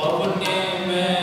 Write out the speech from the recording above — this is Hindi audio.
और उनके मैं